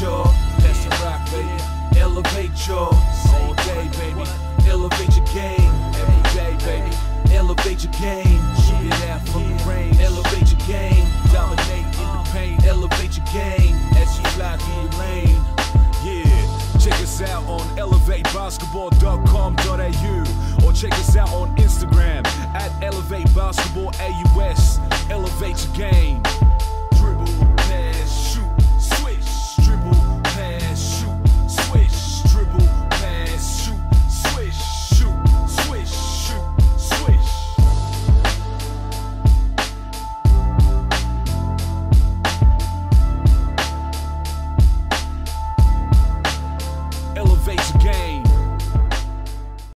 y'all. That's rock, baby. Elevate y'all. All day, baby. Elevate your game. Every day, baby. Elevate your game. Shoot it out from the range. Elevate your game. Dominate in the paint. Elevate your game. As you fly through your lane. Yeah. Check us out on elevatebasketball.com.au or check us out on Instagram at elevatebasketballAUS. Elevate your game.